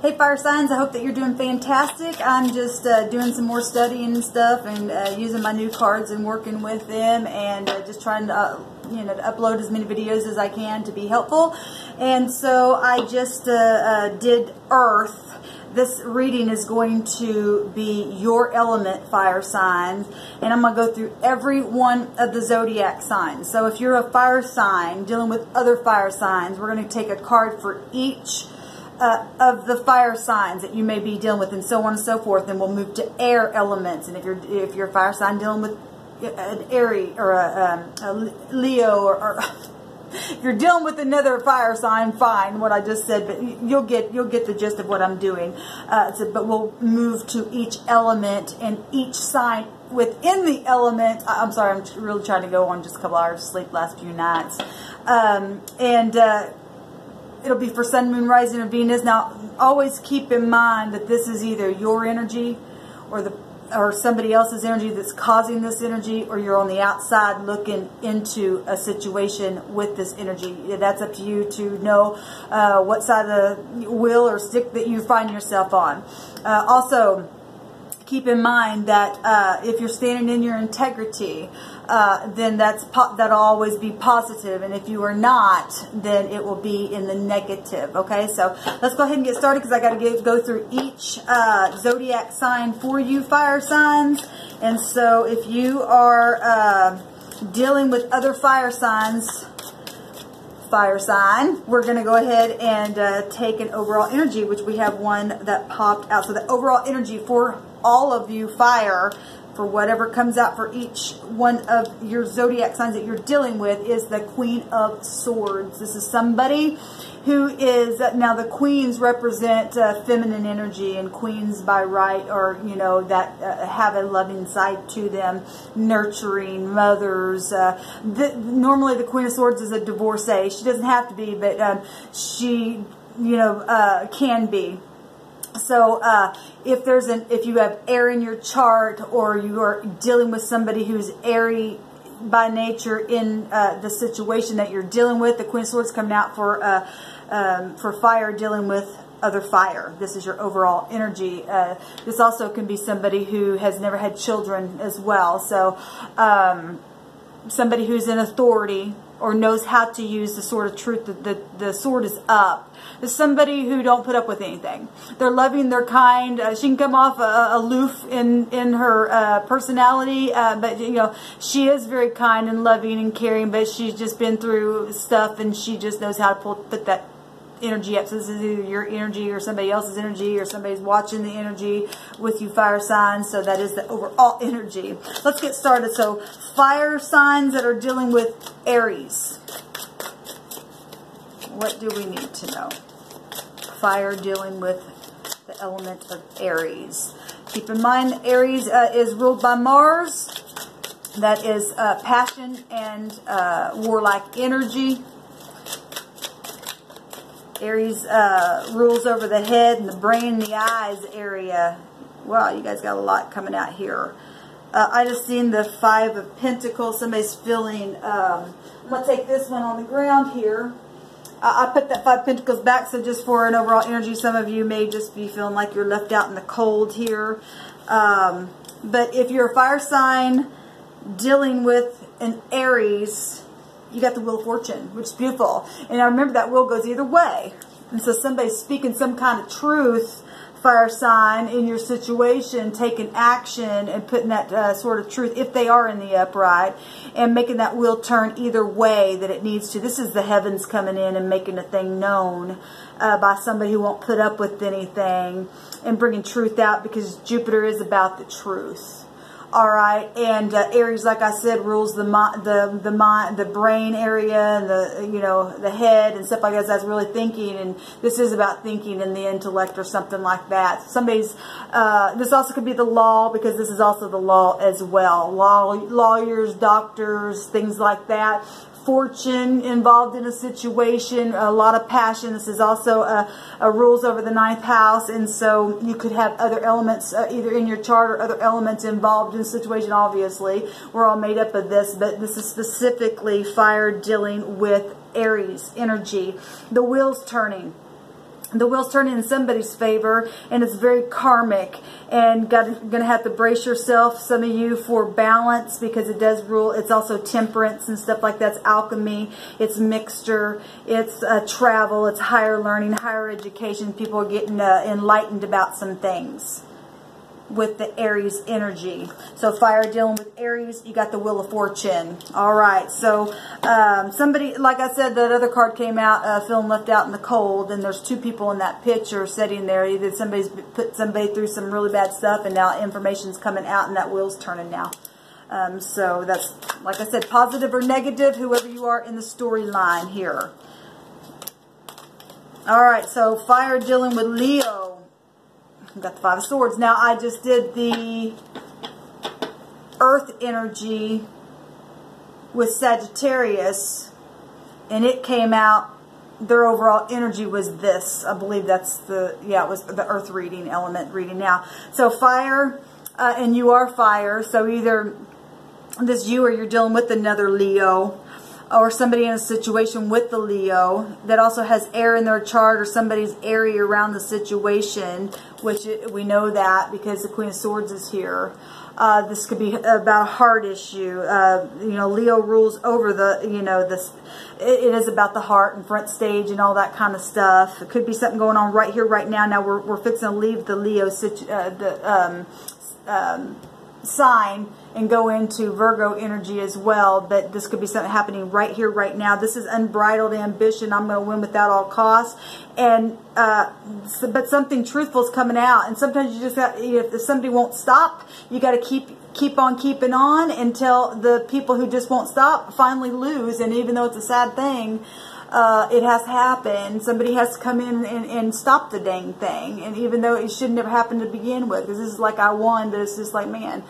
Hey fire signs, I hope that you're doing fantastic. I'm just uh, doing some more studying and stuff and uh, using my new cards and working with them and uh, just trying to uh, you know to upload as many videos as I can to be helpful. And so I just uh, uh, did Earth. This reading is going to be your element fire signs and I'm going to go through every one of the zodiac signs. So if you're a fire sign dealing with other fire signs, we're going to take a card for each uh, of the fire signs that you may be dealing with, and so on and so forth. And we'll move to air elements. And if you're if you're a fire sign dealing with an Aries or a, um, a Leo or, or you're dealing with another fire sign, fine, what I just said, but you'll get you'll get the gist of what I'm doing. Uh, so, but we'll move to each element and each sign within the element. I'm sorry, I'm really trying to go on just a couple hours of sleep last few nights, um, and. Uh, it'll be for sun, moon, rising, of Venus. Now, always keep in mind that this is either your energy or the or somebody else's energy that's causing this energy, or you're on the outside looking into a situation with this energy. That's up to you to know uh, what side of the wheel or stick that you find yourself on. Uh, also, keep in mind that uh, if you're standing in your integrity, uh, then that's that'll always be positive, and if you are not, then it will be in the negative. Okay, so let's go ahead and get started because I got to go through each uh, zodiac sign for you, fire signs. And so, if you are uh, dealing with other fire signs, fire sign, we're going to go ahead and uh, take an overall energy, which we have one that popped out. So the overall energy for all of you fire for whatever comes out for each one of your zodiac signs that you're dealing with is the Queen of Swords. This is somebody who is, now the queens represent uh, feminine energy and queens by right or, you know, that uh, have a loving side to them, nurturing mothers. Uh, the, normally the Queen of Swords is a divorcee. She doesn't have to be, but um, she, you know, uh, can be. So uh, if there's an if you have air in your chart or you are dealing with somebody who's airy by nature in uh, the situation that you're dealing with, the Queen of Swords coming out for uh, um, for fire dealing with other fire. This is your overall energy. Uh, this also can be somebody who has never had children as well. So um, somebody who's in authority or knows how to use the sword of truth. The, the, the sword is up. There's somebody who don't put up with anything. They're loving, they're kind. Uh, she can come off uh, aloof in, in her uh, personality, uh, but, you know, she is very kind and loving and caring, but she's just been through stuff and she just knows how to pull, put that energy up. So this is either your energy or somebody else's energy or somebody's watching the energy with you fire signs. So that is the overall energy. Let's get started. So fire signs that are dealing with Aries. What do we need to know? Fire dealing with the element of Aries. Keep in mind Aries uh, is ruled by Mars. That is uh, passion and uh, warlike energy. Aries uh, rules over the head and the brain the eyes area. Wow, you guys got a lot coming out here. Uh, I just seen the Five of Pentacles. Somebody's feeling, um, I'm going to take this one on the ground here. Uh, I put that Five Pentacles back, so just for an overall energy, some of you may just be feeling like you're left out in the cold here. Um, but if you're a fire sign dealing with an Aries, you got the Wheel of Fortune, which is beautiful. And I remember that wheel goes either way. And so somebody's speaking some kind of truth, fire sign, in your situation, taking action and putting that uh, sort of truth, if they are in the upright, and making that wheel turn either way that it needs to. This is the heavens coming in and making a thing known uh, by somebody who won't put up with anything and bringing truth out because Jupiter is about the truth. All right, and uh, Aries, like I said, rules the the the mind, the brain area, and the you know the head and stuff like that. That's really thinking, and this is about thinking and the intellect or something like that. Somebody's uh, this also could be the law because this is also the law as well. Law lawyers, doctors, things like that fortune involved in a situation, a lot of passion. This is also a, a rules over the ninth house, and so you could have other elements uh, either in your chart or other elements involved in the situation. Obviously, we're all made up of this, but this is specifically fire dealing with Aries energy. The wheels turning. The wheels turning in somebody's favor and it's very karmic. And got gonna have to brace yourself some of you for balance because it does rule. It's also temperance and stuff like that. It's alchemy. It's mixture. It's uh, travel. It's higher learning higher education. People are getting uh, enlightened about some things with the Aries energy. So fire dealing with Aries, you got the Wheel of Fortune. All right, so um, somebody, like I said, that other card came out, uh, feeling left out in the cold, and there's two people in that picture sitting there. Either somebody's put somebody through some really bad stuff, and now information's coming out, and that wheel's turning now. Um, so that's, like I said, positive or negative, whoever you are in the storyline here. All right, so fire dealing with Leo got the Five of Swords. Now, I just did the Earth energy with Sagittarius, and it came out, their overall energy was this. I believe that's the, yeah, it was the Earth reading, element reading now. So fire, uh, and you are fire, so either this you or you're dealing with another Leo or somebody in a situation with the Leo that also has air in their chart or somebody's airy around the situation, which we know that because the Queen of Swords is here. Uh, this could be about a heart issue. Uh, you know, Leo rules over the, you know, this. It, it is about the heart and front stage and all that kind of stuff. It could be something going on right here, right now. Now we're, we're fixing to leave the Leo situ, uh, the um, um, sign and go into Virgo energy as well. But this could be something happening right here, right now. This is unbridled ambition. I'm going to win without all costs. And, uh, but something truthful is coming out. And sometimes you just got, if somebody won't stop, you got to keep, keep on keeping on until the people who just won't stop finally lose. And even though it's a sad thing, uh, it has happened. Somebody has to come in and, and, stop the dang thing. And even though it should never happen to begin with, this is like I won, but it's just like, man,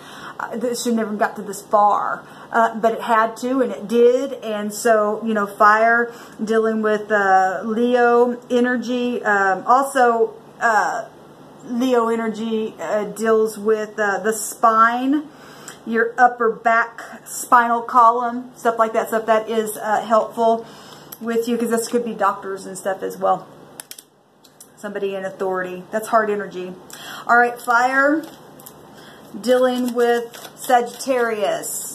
this should never got to this far. Uh, but it had to, and it did. And so, you know, fire, dealing with uh, Leo energy. Um, also, uh, Leo energy uh, deals with uh, the spine your upper back spinal column, stuff like that, stuff that is uh, helpful with you because this could be doctors and stuff as well. Somebody in authority. That's hard energy. All right, fire. Dealing with Sagittarius.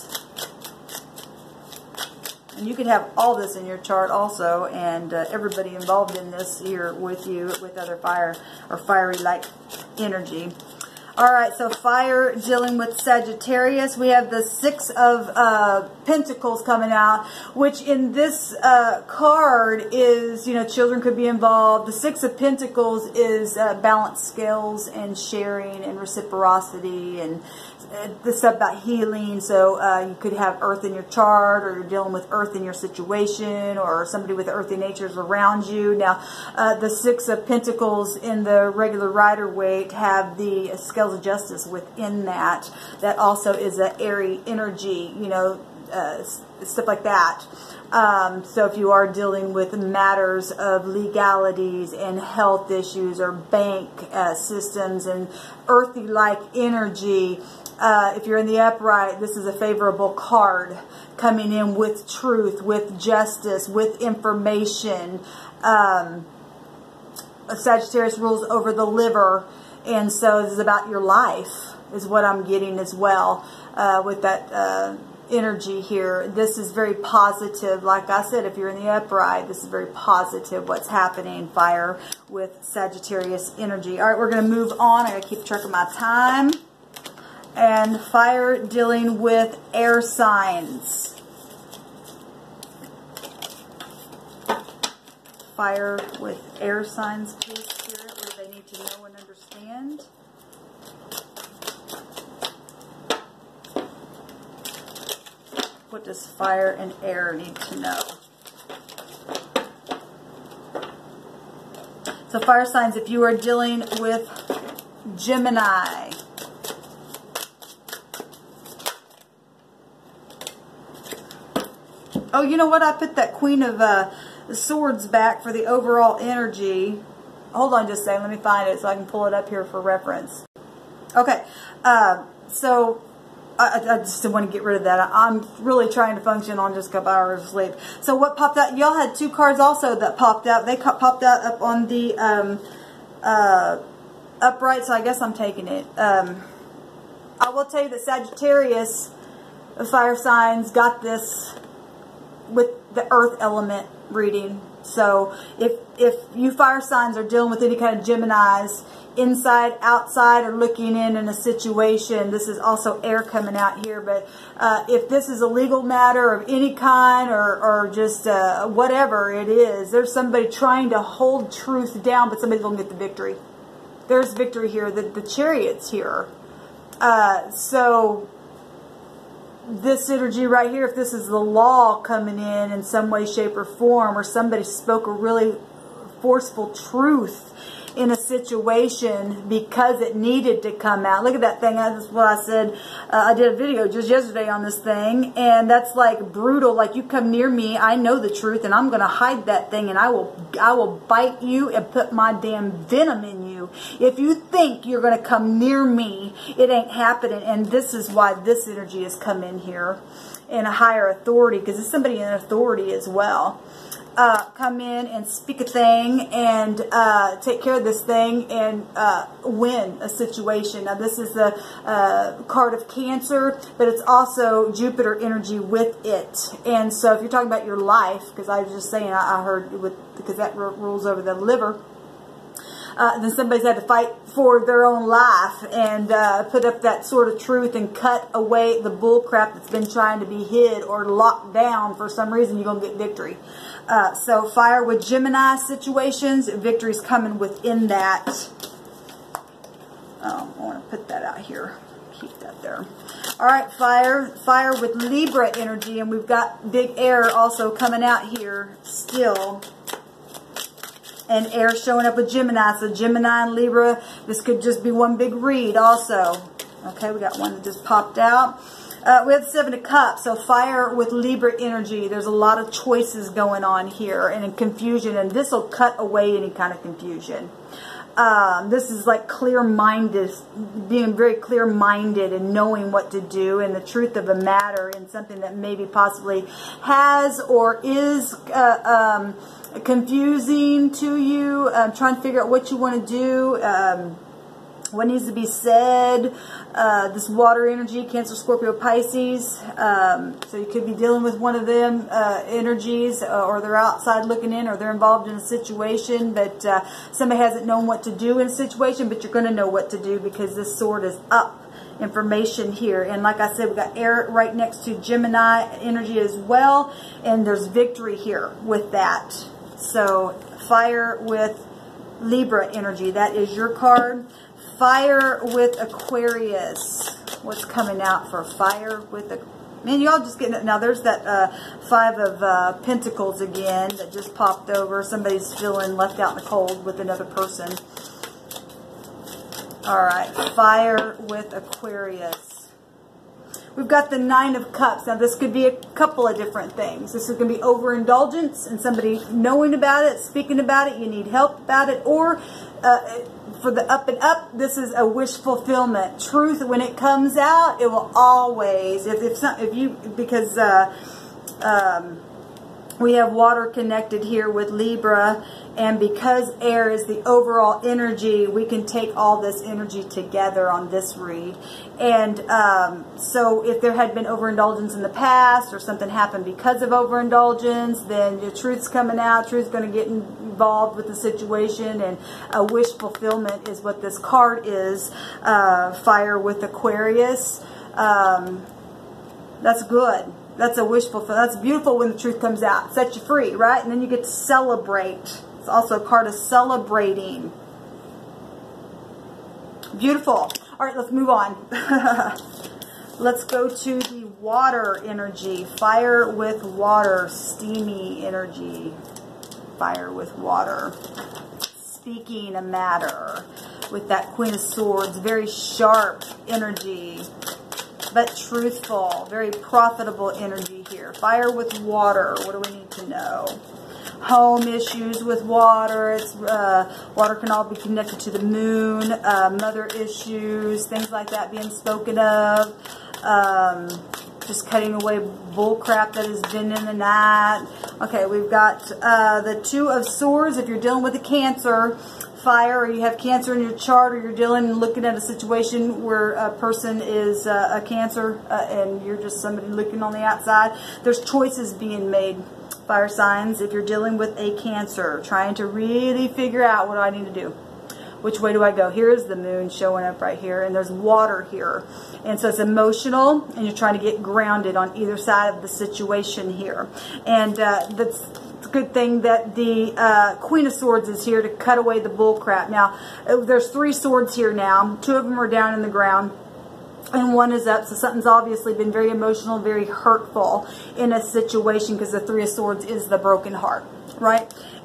And you could have all this in your chart also, and uh, everybody involved in this here with you, with other fire or fiery like energy. All right, so fire dealing with Sagittarius. We have the Six of uh, Pentacles coming out, which in this uh, card is, you know, children could be involved. The Six of Pentacles is uh, balanced scales and sharing and reciprocity and this stuff about healing. So uh, you could have earth in your chart, or you're dealing with earth in your situation, or somebody with earthy natures around you. Now, uh, the Six of Pentacles in the regular Rider Waite have the scales of justice within that. That also is an airy energy, you know, uh, stuff like that. Um, so if you are dealing with matters of legalities and health issues or bank uh, systems and earthy-like energy, uh, if you're in the upright, this is a favorable card coming in with truth, with justice, with information. Um, Sagittarius rules over the liver, and so this is about your life, is what I'm getting as well uh, with that uh, energy here. This is very positive. Like I said, if you're in the upright, this is very positive what's happening, fire, with Sagittarius energy. All right, we're going to move on. I got to keep track of my time and fire dealing with air signs. Fire with air signs, please, Spirit, what do they need to know and understand? Does fire and air need to know? So fire signs, if you are dealing with Gemini, Oh, you know what? I put that Queen of uh, Swords back for the overall energy. Hold on just a second. Let me find it so I can pull it up here for reference. Okay. Uh, so I, I just want to get rid of that. I, am really trying to function on just a couple hours of sleep. So what popped out? Y'all had two cards also that popped out. They popped out up on the um, uh, upright, so I guess I'm taking it. Um, I will tell you that Sagittarius, fire signs, got this with the earth element reading. So if, if you fire signs are dealing with any kind of Geminis, inside, outside, or looking in in a situation. This is also air coming out here, but uh, if this is a legal matter of any kind or, or just uh, whatever it is, there's somebody trying to hold truth down, but somebody's going to get the victory. There's victory here. The, the chariot's here. Uh, so this energy right here, if this is the law coming in in some way, shape, or form, or somebody spoke a really forceful truth in a situation because it needed to come out. Look at that thing. That's what I said. Uh, I did a video just yesterday on this thing, and that's like brutal. Like you come near me, I know the truth, and I'm going to hide that thing, and I will, I will bite you and put my damn venom in you. If you think you're going to come near me, it ain't happening. And this is why this energy has come in here in a higher authority because it's somebody in authority as well uh, come in and speak a thing and uh, take care of this thing and uh, win a situation. Now, this is the uh, card of Cancer, but it's also Jupiter energy with it. And so, if you're talking about your life, because I was just saying, I, I heard with because that rules over the liver uh, then somebody's had to fight for their own life and uh, put up that sort of truth and cut away the bullcrap that's been trying to be hid or locked down for some reason, you're going to get victory. Uh, so fire with Gemini situations, victory's coming within that. Um, I want to put that out here. Keep that there. All right, fire, fire with Libra energy, and we've got big air also coming out here still and air showing up with Gemini. So Gemini and Libra, this could just be one big read also. Okay, we got one that just popped out. Uh, we have Seven of Cups, so fire with Libra energy. There's a lot of choices going on here and confusion, and this will cut away any kind of confusion. Um, this is like clear-minded, being very clear-minded and knowing what to do and the truth of a matter and something that maybe possibly has or is uh, um, confusing to you, um, trying to figure out what you want to do, um, what needs to be said, uh, this water energy, Cancer, Scorpio, Pisces. Um, so you could be dealing with one of them uh, energies, uh, or they're outside looking in, or they're involved in a situation, but uh, somebody hasn't known what to do in a situation, but you're going to know what to do because this sword is up information here. And like I said, we got air right next to Gemini energy as well. And there's victory here with that. So fire with Libra energy. That is your card. Fire with Aquarius. What's coming out for fire with a Man, y'all just getting it. Now, there's that uh, Five of uh, Pentacles again that just popped over. Somebody's feeling left out in the cold with another person. All right, fire with Aquarius. We've got the Nine of Cups. Now, this could be a couple of different things. This is going to be overindulgence and somebody knowing about it, speaking about it, you need help about it, or uh, for the up and up, this is a wish fulfillment. Truth, when it comes out, it will always, if, if, some, if you, because uh, um, we have water connected here with Libra, and because air is the overall energy, we can take all this energy together on this read. And um, so if there had been overindulgence in the past or something happened because of overindulgence, then the truth's coming out, truth's going to get involved with the situation, and a wish fulfillment is what this card is. Uh, fire with Aquarius. Um, that's good. That's a wish fulfillment. That's beautiful when the truth comes out. Sets you free, right? And then you get to celebrate. It's also a card of celebrating. Beautiful. All right, let's move on. let's go to the water energy. Fire with water. Steamy energy. Fire with water. Speaking a matter with that Queen of Swords. Very sharp energy, but truthful. Very profitable energy here. Fire with water. What do we need to know? home issues with water. It's uh, Water can all be connected to the moon, uh, mother issues, things like that being spoken of. Um, just cutting away bull crap that has been in the night. Okay, we've got uh, the Two of Swords. If you're dealing with a Cancer, fire or you have cancer in your chart or you're dealing and looking at a situation where a person is uh, a cancer uh, and you're just somebody looking on the outside, there's choices being made. Fire signs, if you're dealing with a cancer, trying to really figure out what do I need to do which way do I go? Here is the moon showing up right here, and there's water here. And so it's emotional, and you're trying to get grounded on either side of the situation here. And uh, that's a good thing that the uh, Queen of Swords is here to cut away the bull crap. Now, uh, there's three swords here now. Two of them are down in the ground and one is up. So something's obviously been very emotional, very hurtful in a situation because the Three of Swords is the broken heart?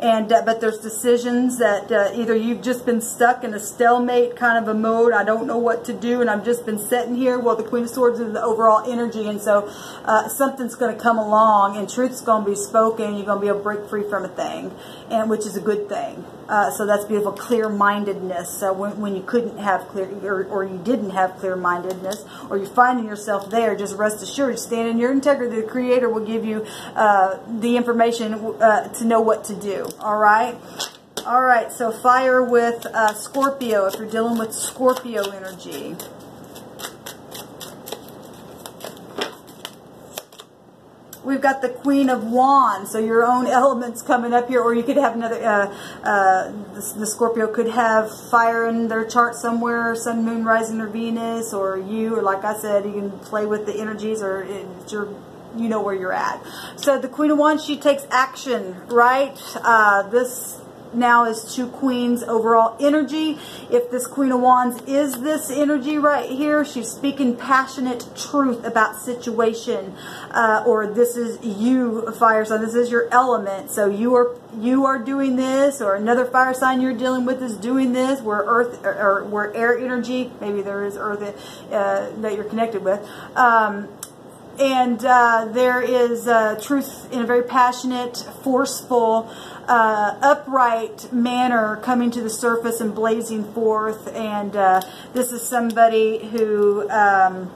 And uh, but there's decisions that uh, either you've just been stuck in a stalemate kind of a mode. I don't know what to do, and I've just been sitting here. Well, the Queen of Swords is the overall energy, and so uh, something's going to come along, and truth's going to be spoken. You're going to be able to break free from a thing, and which is a good thing. Uh, so that's beautiful. Clear-mindedness. So when, when you couldn't have clear, or, or you didn't have clear-mindedness, or you're finding yourself there, just rest assured, stand in your integrity. The Creator will give you uh, the information uh, to know what to do. All right. All right. So fire with uh, Scorpio. If you're dealing with Scorpio energy. We've got the Queen of Wands, so your own elements coming up here, or you could have another, uh, uh, the, the, Scorpio could have fire in their chart somewhere, Sun, Moon, Rising, or Venus, or you, or like I said, you can play with the energies, or it's your you know where you're at. So the Queen of Wands, she takes action, right? Uh, this now is two queens overall energy. If this Queen of Wands is this energy right here, she's speaking passionate truth about situation. Uh, or this is you, fire sign. This is your element. So you are you are doing this, or another fire sign you're dealing with is doing this. Where earth or, or where air energy, maybe there is earth uh, that you're connected with. Um, and uh, there is uh, truth in a very passionate, forceful, uh, upright manner coming to the surface and blazing forth. And uh, this is somebody who um,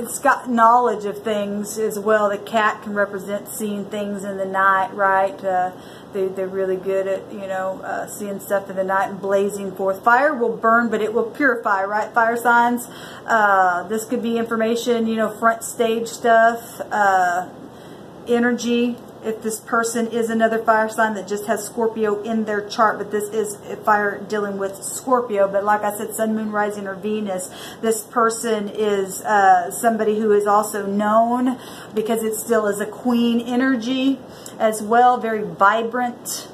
it's got knowledge of things as well. The cat can represent seeing things in the night, right? Uh, they, they're really good at, you know, uh, seeing stuff in the night and blazing forth. Fire will burn, but it will purify, right? Fire signs. Uh, this could be information, you know, front stage stuff, uh, energy, if this person is another fire sign that just has Scorpio in their chart, but this is a fire dealing with Scorpio. But like I said, Sun, Moon, Rising, or Venus, this person is uh, somebody who is also known because it still is a queen energy as well, very vibrant,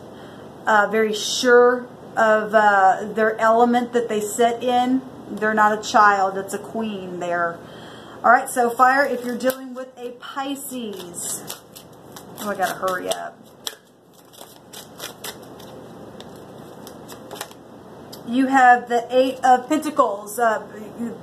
uh, very sure of uh, their element that they set in. They're not a child, it's a queen there. All right, so fire, if you're dealing with a Pisces, Oh, I gotta hurry up. You have the Eight of Pentacles, uh,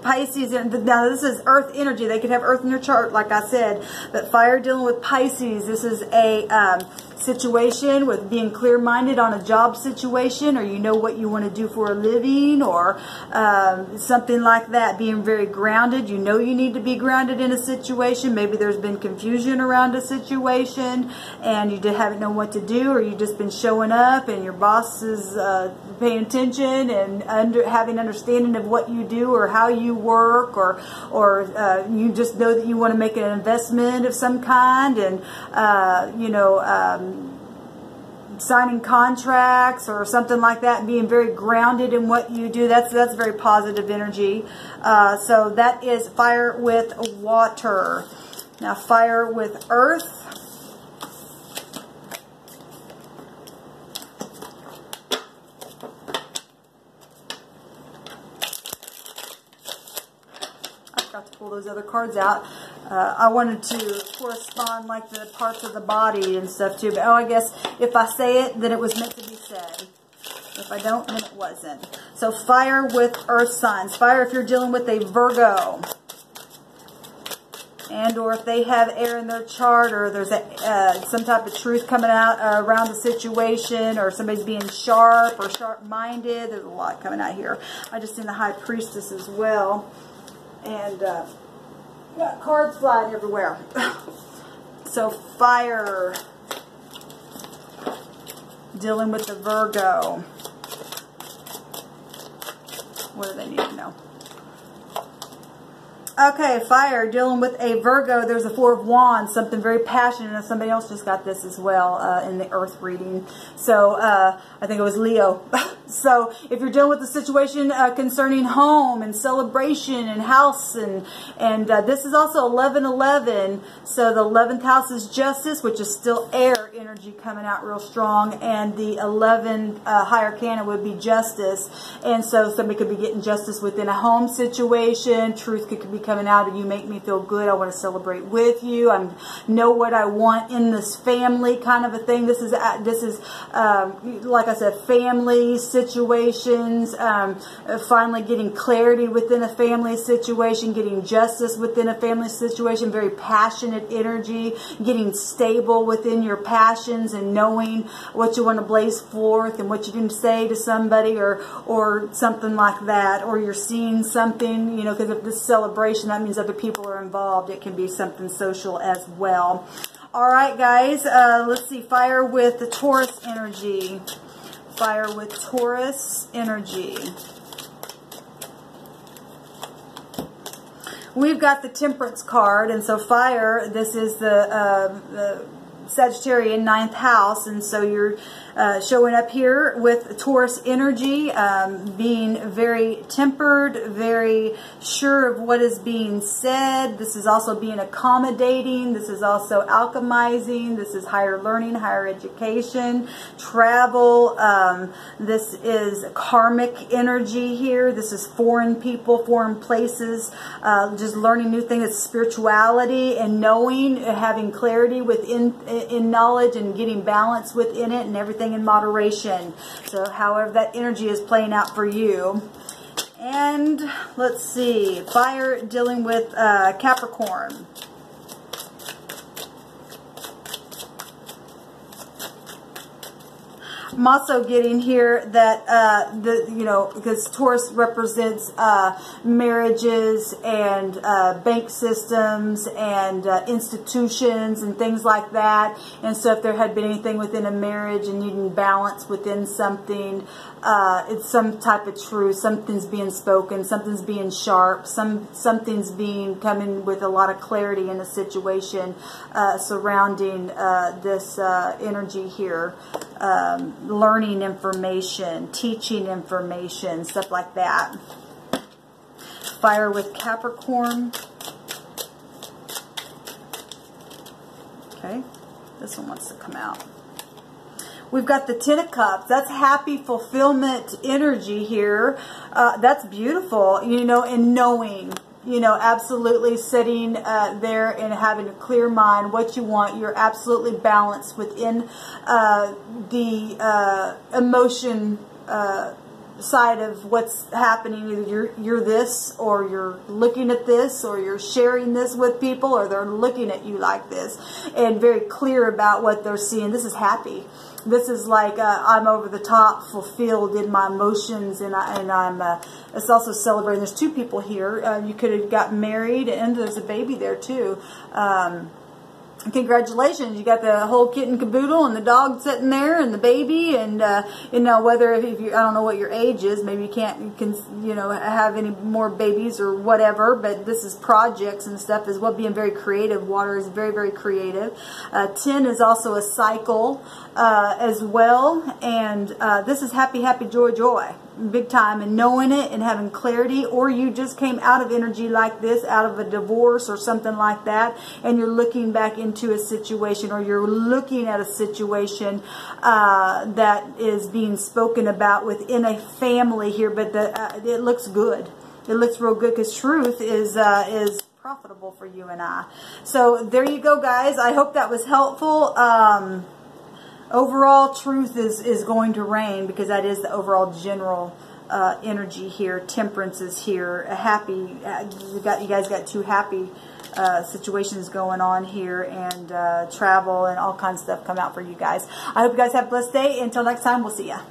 Pisces. Now, this is Earth energy. They could have Earth in your chart, like I said. But fire dealing with Pisces. This is a um, situation with being clear-minded on a job situation or you know what you want to do for a living or um, something like that. Being very grounded. You know you need to be grounded in a situation. Maybe there's been confusion around a situation and you haven't known what to do or you've just been showing up and your boss is uh, paying attention and under, having understanding of what you do or how you work or, or uh, you just know that you want to make an investment of some kind and, uh, you know, um, signing contracts or something like that being very grounded in what you do. That's that's very positive energy. Uh, so that is fire with water. Now fire with earth. I forgot to pull those other cards out. Uh, I wanted to correspond like the parts of the body and stuff too. But oh, I guess if I say it, then it was meant to be said. If I don't, then it wasn't. So fire with earth signs. Fire if you're dealing with a Virgo. and or if they have air in their chart or there's a, uh, some type of truth coming out uh, around the situation or somebody's being sharp or sharp-minded. There's a lot coming out here. I just seen the High Priestess as well. And uh, got cards flying everywhere. so fire. Dealing with the Virgo. What do they need to know? Okay, fire, dealing with a Virgo. There's a Four of Wands, something very passionate, and somebody else just got this as well uh, in the Earth reading. So, uh, I think it was Leo. so, if you're dealing with a situation uh, concerning home and celebration and house, and and uh, this is also 1111. So, the 11th house is justice, which is still air energy coming out real strong, and the 11 uh, higher canon would be justice. And so, somebody could be getting justice within a home situation. Truth could be coming out and you make me feel good. I want to celebrate with you. I know what I want in this family kind of a thing. This is uh, this is um, like I said, family situations. Um, finally, getting clarity within a family situation, getting justice within a family situation. Very passionate energy, getting stable within your passions and knowing what you want to blaze forth and what you can say to somebody or or something like that. Or you're seeing something, you know, because of this celebration that means other people are involved. It can be something social as well. All right, guys, uh, let's see. Fire with the Taurus energy. Fire with Taurus energy. We've got the Temperance card, and so fire, this is the, uh, the Sagittarian ninth house, and so you're uh, showing up here with Taurus energy, um, being very tempered, very sure of what is being said. This is also being accommodating. This is also alchemizing. This is higher learning, higher education, travel. Um, this is karmic energy here. This is foreign people, foreign places, uh, just learning new things. spirituality and knowing, having clarity within in knowledge and getting balance within it and everything everything in moderation. So however that energy is playing out for you. And let's see, fire dealing with uh, Capricorn. I'm also getting here that uh, the you know because Taurus represents uh, marriages and uh, bank systems and uh, institutions and things like that. And so if there had been anything within a marriage and needing balance within something, uh, it's some type of truth. Something's being spoken. Something's being sharp. Some something's being coming with a lot of clarity in a situation uh, surrounding this energy here um, learning information, teaching information, stuff like that. Fire with Capricorn. Okay, this one wants to come out. We've got the Ten of Cups. That's happy fulfillment energy here. Uh, that's beautiful, you know, and knowing you know, absolutely sitting uh, there and having a clear mind, what you want. You're absolutely balanced within uh, the uh, emotion uh, side of what's happening. Either you're, you're this, or you're looking at this, or you're sharing this with people, or they're looking at you like this, and very clear about what they're seeing. This is happy this is like uh, I'm over the top, fulfilled in my emotions, and, I, and I'm. Uh, it's also celebrating. There's two people here. Uh, you could have got married, and there's a baby there too. Um, congratulations, you got the whole kit and caboodle and the dog sitting there and the baby and, uh, you know, whether if you, I don't know what your age is, maybe you can't, you can, you know, have any more babies or whatever, but this is projects and stuff as well, being very creative. Water is very, very creative. Uh, 10 is also a cycle, uh, as well, and, uh, this is happy, happy, joy, joy. Big time. And knowing it and having clarity or you just came out of energy like this out of a divorce or something like that and you're looking back into a situation or you're looking at a situation uh, that is being spoken about within a family here but the, uh, it looks good. It looks real good because truth is uh, is profitable for you and I. So there you go guys. I hope that was helpful. Um, overall truth is, is going to reign because that is the overall general uh, energy here. Temperance is here. A happy, uh, you, got, you guys got two happy uh, situations going on here and uh, travel and all kinds of stuff come out for you guys. I hope you guys have a blessed day. Until next time, we'll see ya.